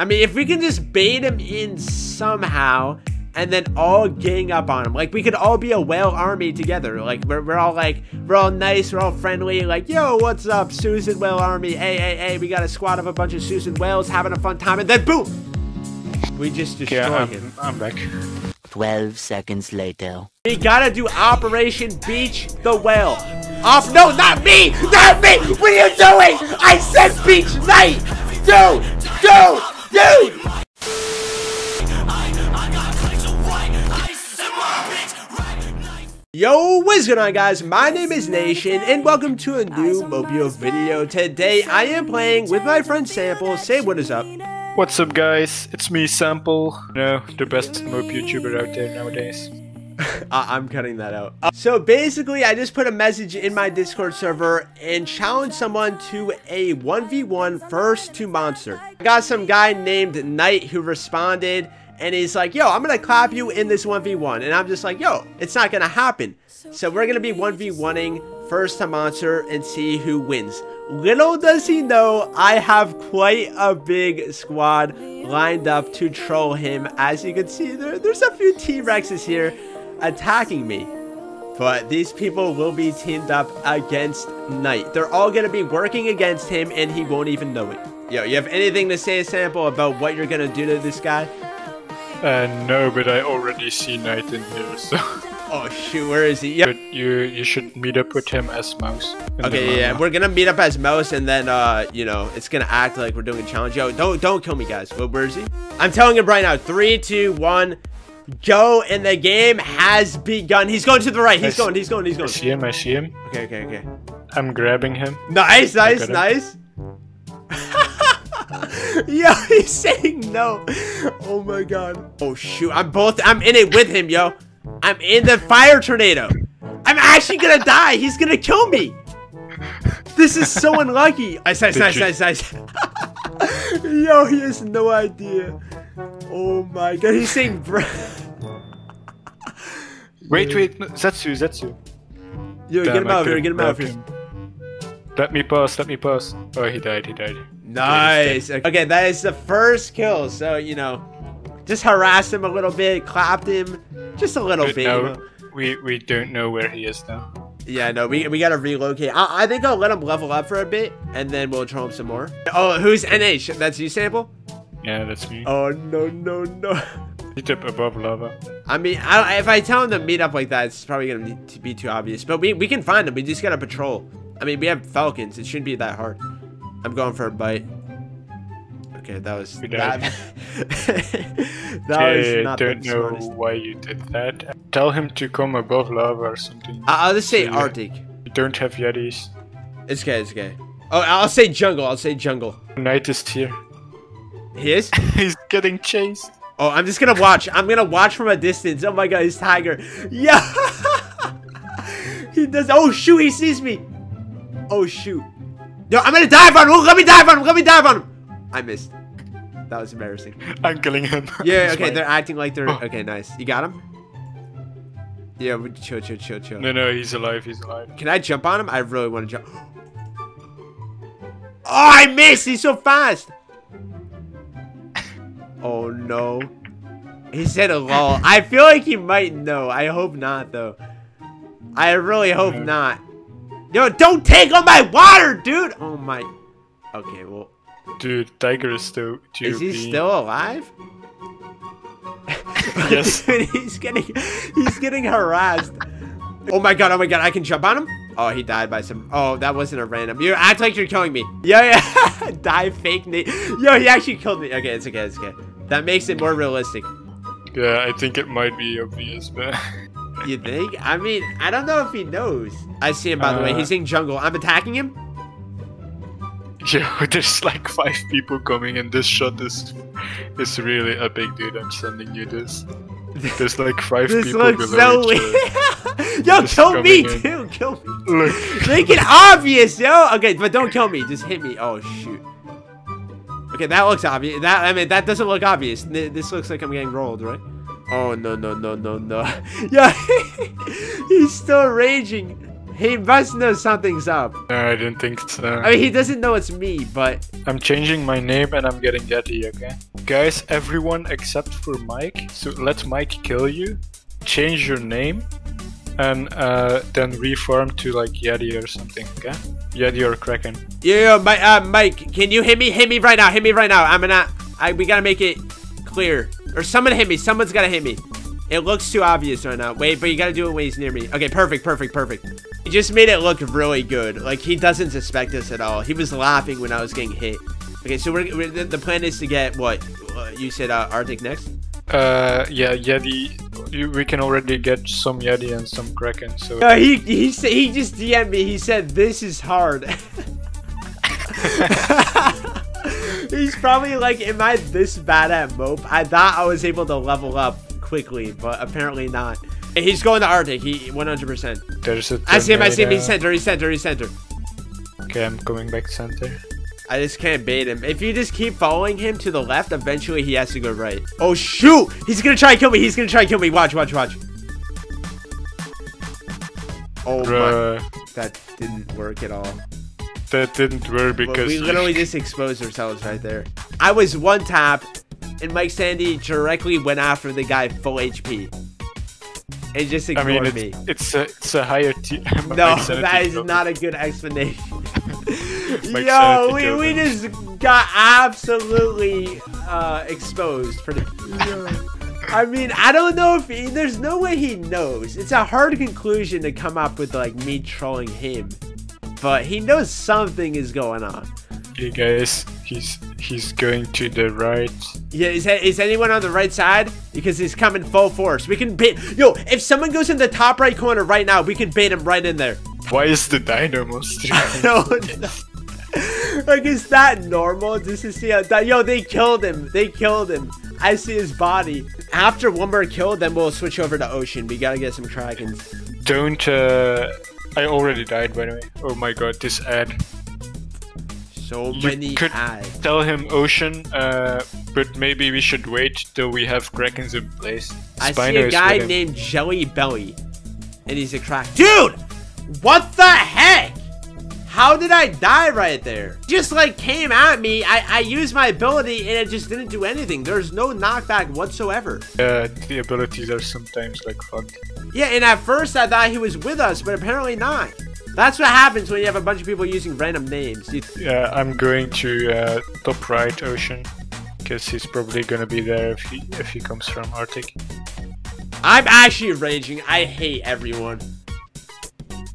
I mean, if we can just bait him in somehow and then all gang up on him. Like, we could all be a whale army together. Like, we're, we're all like, we're all nice, we're all friendly. Like, yo, what's up, Susan Whale Army? Hey, hey, hey, we got a squad of a bunch of Susan Whales having a fun time. And then, boom! We just destroy Yeah, I'm, him. I'm back. 12 seconds later. We gotta do Operation Beach the Whale. Off, no, not me! Not me! What are you doing? I said beach Knight! Dude! Dude! Dude! Yo, what's going on guys? My name is Nation and welcome to a new Mope.io video. Today I am playing with my friend Sample. Say what is up. What's up, guys? It's me, Sample. You know, the best Mope YouTuber out there nowadays. I'm cutting that out. Uh, so basically, I just put a message in my Discord server and challenged someone to a 1v1 first to monster. I got some guy named Knight who responded and he's like, yo, I'm gonna clap you in this 1v1. And I'm just like, yo, it's not gonna happen. So we're gonna be 1v1ing first to monster and see who wins. Little does he know, I have quite a big squad lined up to troll him. As you can see, there, there's a few T-Rexes here attacking me. But these people will be teamed up against Knight. They're all going to be working against him and he won't even know it. Yo, you have anything to say, Sample, about what you're going to do to this guy? Uh, no, but I already see Knight in here, so. Oh, shoot, where is he? Yep. But you you should meet up with him as Mouse. Okay, yeah, we're gonna meet up as Mouse, and then, uh, you know, it's gonna act like we're doing a challenge. Yo, don't, don't kill me, guys. Where, where is he? I'm telling him right now. Three, two, one, go, and the game has begun. He's going to the right. He's going, he's going, he's going. I see him, I see him. Okay, okay, okay. I'm grabbing him. Nice, nice, nice. yo, he's saying no. Oh my god. Oh shoot, I'm both. I'm in it with him, yo. I'm in the fire tornado. I'm actually gonna die. He's gonna kill me. This is so unlucky. Nice, nice, nice, nice, nice. yo, he has no idea. Oh my god, he's saying. br- Wait, wait, no, Zetsu, Zetsu. Yo, get him I out of here. Get him out of here. him. Let me pass, let me pass. Oh, he died, he died. Nice. Okay, that is the first kill. So, you know, just harassed him a little bit, clapped him just a little But bit. you know. we, we don't know where he is now. Yeah, no, we, we gotta relocate. I, I think I'll let him level up for a bit, and then we'll troll him some more. Oh, who's NH? That's you, Sample? Yeah, that's me. Oh, no, no, no. Meet up above lava. I mean, I, if I tell him to meet up like that, it's probably gonna be, to be too obvious. But we, we can find him. We just gotta patrol. I mean, we have falcons. It shouldn't be that hard. I'm going for a bite. Okay, that was We that. that I was not don't know smartest. why you did that. Tell him to come above lava or something. I- I'll just say Yeah. Arctic. You don't have Yetis. It's okay, it's okay. Oh, I'll say jungle. I'll say jungle. Knight is here. He is? He's getting chased. Oh, I'm just gonna watch. I'm gonna watch from a distance. Oh my god, he's Tiger. Yeah! he does. Oh shoot, he sees me. Oh shoot. Yo, I'm gonna dive on him. Let me dive on him. Let me dive on him. I missed. That was embarrassing. I'm killing him. Yeah, okay, they're acting like they're. Okay, nice. You got him? Yeah, chill, chill, chill, chill. No, no, he's alive. He's alive. Can I jump on him? I really want to jump. Oh, I missed! He's so fast! Oh no. He said a lol. I feel like he might know. I hope not, though. I really hope No. not. Yo, don't take on my water, dude! Oh my. Okay, well. Dude, Tiger is still. Is he TOP. still alive? Yes. Dude, he's getting he's getting harassed. Oh my god, oh my god, I can jump on him? Oh, he died by some Oh, that wasn't a random. You act like you're killing me. Yeah, yeah. Die fake Nate. Yo, he actually killed me. Okay, it's okay, it's okay. That makes it more realistic. Yeah, I think it might be obvious, but. You think? I mean, I don't know if he knows. I see him by the way. Uh, He's in jungle. I'm attacking him. Yo, there's like five people coming, and this shot is is really a big dude. I'm sending you this. There's like five This people looks below so each. Yo, Just kill me in. too. Kill me. Look. Make it obvious, yo. Okay, but don't kill me. Just hit me. Oh shoot. Okay, that looks obvious. That I mean, that doesn't look obvious. This looks like I'm getting rolled, right? Oh no no no no no. Yeah, he's still raging. He must know something's up. No, I don't think so. I mean, he doesn't know it's me, but I'm changing my name and I'm getting Yeti, okay? Guys, everyone except for Mike. So let Mike kill you, change your name, and uh, then reform to like Yeti or something, okay? Yeti or Kraken. yeah, yeah, Mike, uh, Mike, can you hit me? Hit me right now. Hit me right now. I'm gonna. I we gotta make it clear. Or someone hit me. Someone's gotta hit me. It looks too obvious right now. Wait, but you gotta do it when he's near me. Okay, perfect, perfect, perfect. He just made it look really good. Like he doesn't suspect us at all. He was laughing when I was getting hit. Okay, so we're, we're the, plan is to get what uh, you said. Uh, Arctic next. Uh, yeah, Yeti. We can already get some Yeti and some Kraken, so. No, he he he just DM'd me. He said this is hard. He's probably like, am I this bad at mope? I thought I was able to level up quickly, but apparently not. He's going to Arctic. He 100%. There's a I see him. I see him. He's center. He's center. He's center. Okay, I'm coming back center. I just can't bait him. If you just keep following him to the left, eventually he has to go right. Oh shoot! He's gonna try and kill me. He's gonna try and kill me. Watch, watch, watch. Oh my! That didn't work at all. that didn't work But because we literally just exposed ourselves right there. I was one tap, and Mike Sandy directly went after the guy full HP. And just I ignored mean, me. it's, it's a it's a higher tier. No, that is not a good explanation. Yo, we, we just got absolutely uh, exposed for the. I mean, I don't know if he, there's no way he knows. It's a hard conclusion to come up with, like me trolling him, but he knows something is going on. Hey guys, he's he's going to the right. Yeah, is, is anyone on the right side? Because he's coming full force. We can bait. Yo, if someone goes in the top right corner right now, we can bait him right in there. Why is the dynamo streaming? No, like is that normal? This is that? Yo, they killed him. They killed him. I see his body. After one more kill, then we'll switch over to ocean. We gotta get some dragons. Don't. Uh, I already died by the way. Oh my god, this ad. So You many could ads. tell him ocean, uh, but maybe we should wait till we have krakens in place. I see a guy named Jelly Belly, and he's a crack. Dude, what the heck? How did I die right there? Just like came at me. I, I used my ability and it just didn't do anything. There's no knockback whatsoever. Uh, the abilities are sometimes like fucked. Yeah, and at first I thought he was with us, but apparently not. That's what happens when you have a bunch of people using random names. You- Yeah, I'm going to uh, top right ocean, because he's probably gonna be there if he if he comes from Arctic. I'm actually raging. I hate everyone.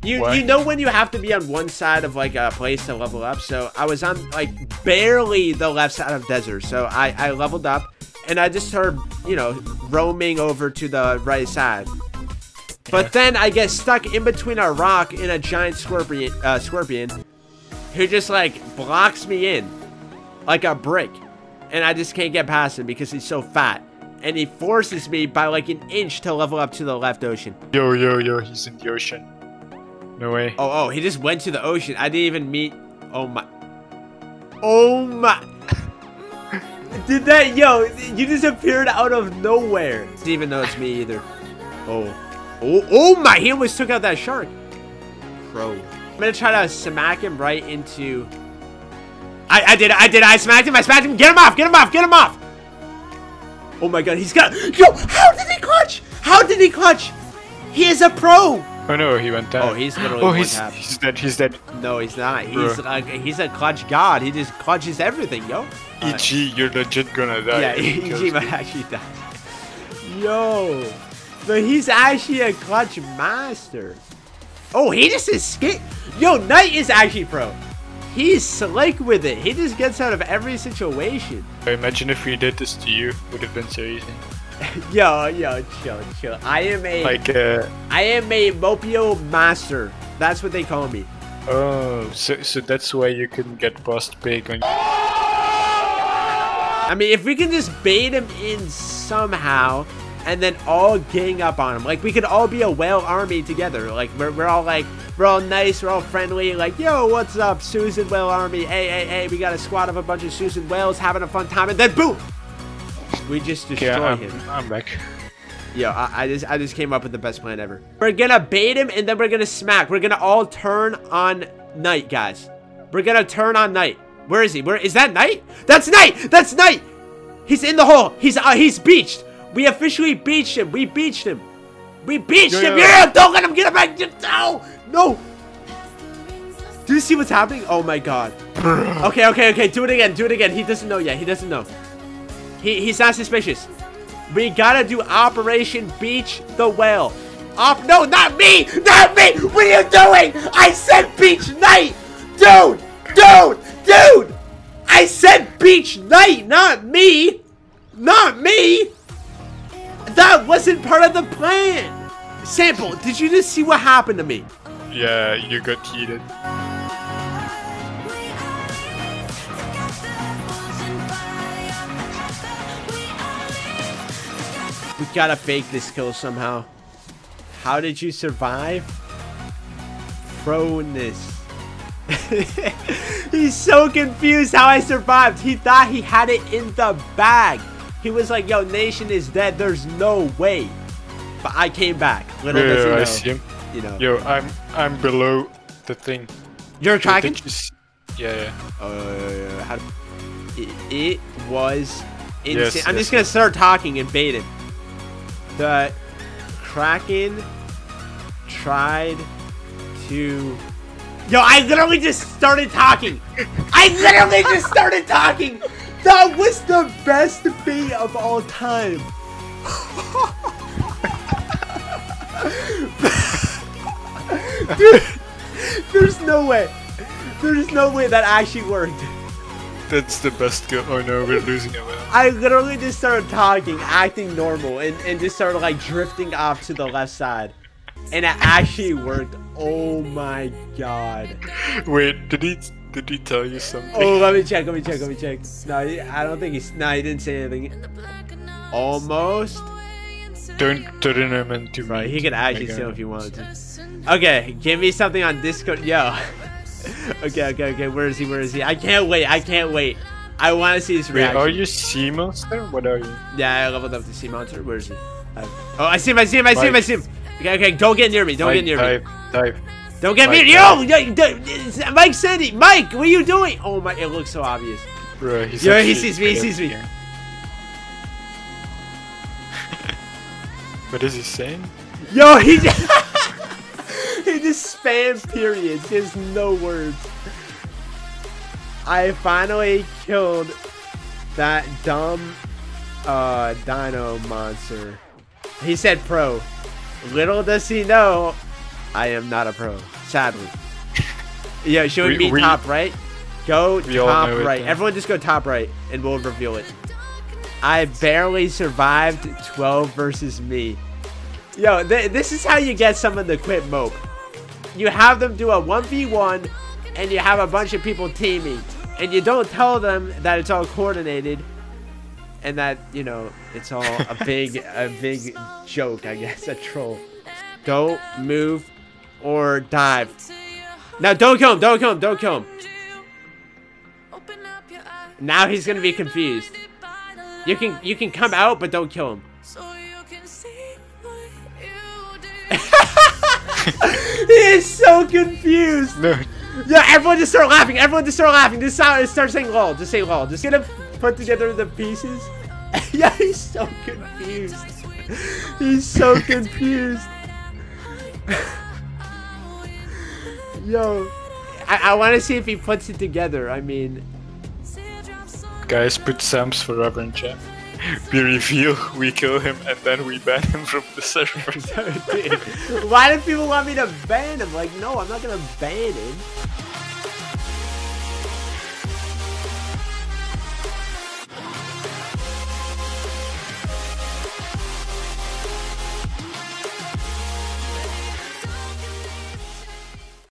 You you know when you have to be on one side of like a place to level up. So I was on like barely the left side of desert. So I I leveled up, and I just started you know roaming over to the right side. But Yeah. then I get stuck in between a rock and a giant scorpion, uh, scorpion, who just like blocks me in, like a brick, and I just can't get past him because he's so fat, and he forces me by like an inch to level up to the left ocean. Yo yo yo, he's in the ocean. No way. Oh oh, he just went to the ocean. I didn't even meet. Oh my. Oh my. Did that, yo, you disappeared out of nowhere. Didn't even know it's me either. Oh. Oh, oh my, he almost took out that shark. Pro. I'm gonna try to smack him right into... I, I did I did I smacked him, I smacked him. Get him off, get him off, get him off. Oh my god, he's got... Yo, how did he clutch? How did he clutch? He is a pro. Oh no, he went down. Oh, he's literally Oh, one he's he's dead. He's dead. No, he's not. He's Bruh. like he's a clutch god. He just clutches everything, yo. Uh, EG, you're legit gonna die. yeah, if he EG might actually die. Yo, but he's actually a clutch master. Oh, he just is escaped. Yo, Knight is actually pro. He's slick with it. He just gets out of every situation. Imagine if we did this to you, would have been so easy. Yo, yo, chill, chill. I am a, Like, uh, I am a Mope.io master. That's what they call me. oh, so so that's why you couldn't get past big on. I mean, if we can just bait him in somehow and then all gang up on him, like we could all be a whale army together. Like we're, we're all like, we're all nice, we're all friendly. Like, yo, what's up, Susan Whale Army? Hey, hey, hey, we got a squad of a bunch of Susan Whales having a fun time. And then boom, we just destroy I'm, him. I'm back. Yo, I, I just I just came up with the best plan ever. We're gonna bait him and then we're gonna smack. We're gonna all turn on Knight, guys. We're gonna turn on Knight. Where is he? Where is that Knight? That's Knight! That's Knight! He's in the hole. He's uh, he's beached. We officially beached him. We beached him. We beached Yeah, him. yeah. Yeah, don't let him get him back. No, no. Do you see what's happening? Oh my god. Okay, okay, okay. Do it again. Do it again. He doesn't know yet. He doesn't know. He, he's not suspicious. We gotta do Operation Beach the Whale. Op no, not me! Not me! What are you doing? I said Beach Knight! Dude! Dude! Dude! I said Beach Knight, not me! Not me! That wasn't part of the plan! Sample, did you just see what happened to me? Yeah, you got cheated. We gotta fake this kill somehow. How did you survive? Proness. He's so confused how I survived. He thought he had it in the bag. He was like, yo, nation is dead. There's no way. But I came back. Little Yeah, does he I see him. You know. Yo, I'm I'm below the thing. You're tracking? did you see- Yeah, yeah. Uh, how, it, it was insane. Yes, I'm yes, just gonna start talking and bait him. The Kraken tried to. Yo, I literally just started talking. I literally just started talking. That was the best bait of all time. Dude, there's no way. There's no way that actually worked. That's the best kill. Oh no, we're losing it. I literally just started talking, acting normal, and, and just started like drifting off to the left side. And it actually worked. Oh my god. Wait, did he did he tell you something? Oh, let me check, let me check, let me check. No, I don't think he's. No, he didn't say anything. Almost. Don't turn him into Right, he could actually Okay. steal if he wanted to. Okay, give me something on Discord. Yo. okay, okay, okay. Where is he? Where is he? I can't wait. I can't wait. I want to see his Wait, reaction. are you sea monster? What are you? Yeah, I leveled up to sea monster. Where is he? Oh, I see him. I see him. I see him. I see him. Okay, okay. Don't get near me. Don't get near me. dive, Dive, Don't get Mike, me. Yo, yo, yo, it's Mike Sandy. Mike, what are you doing? Oh my! It looks so obvious. Bro, he's Yo, he sees me, he sees me. what is he saying? Yo, he just, he just spam periods. There's no words. I finally killed that dumb uh dino monster. He said pro. Little does he know, I am not a pro. Sadly. Yo, should we, we- top right? Go top know it, right. Everyone just go top right and we'll reveal it. I barely survived 12 versus me. Yo, th this is how you get someone to quit Mope. You have them do a 1v1 and you have a bunch of people teaming. And you don't tell them that it's all coordinated and that, you know, it's all a big a big joke, I guess, a troll. Don't move or dive. Now don't kill him, don't kill him, don't kill him. Now he's gonna be confused. You can you can come out but don't kill him. he is so confused. No, Yeah, everyone just start laughing. Everyone just start laughing. Just start, start saying lol. Just say lol. Just gonna put together the pieces. yeah, he's so confused. He's so confused. Yo, I, I want to see if he puts it together. I mean, guys, put Sam's forever in chat. We reveal, we kill him, and then we ban him from the server. why do people want me to ban him? Like, no, I'm not gonna ban him.